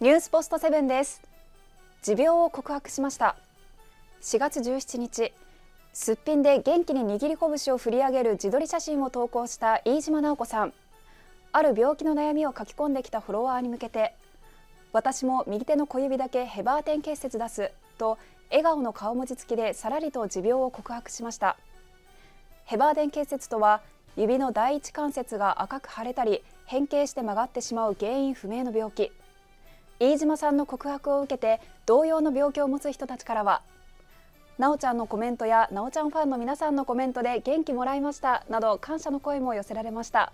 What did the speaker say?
ニュースポストセブンです。持病を告白しました。4月17日すっぴんで元気に握り拳を振り上げる自撮り写真を投稿した飯島直子さん。ある病気の悩みを書き込んできたフォロワーに向けて私も右手の小指だけヘバーテン結節出すと笑顔の顔文字付きでさらりと持病を告白しました。ヘバーデン結節とは指の第一関節が赤く腫れたり変形して曲がってしまう原因不明の病気。飯島さんの告白を受けて同様の病気を持つ人たちからはなおちゃんのコメントやなおちゃんファンの皆さんのコメントで元気もらいましたなど感謝の声も寄せられました。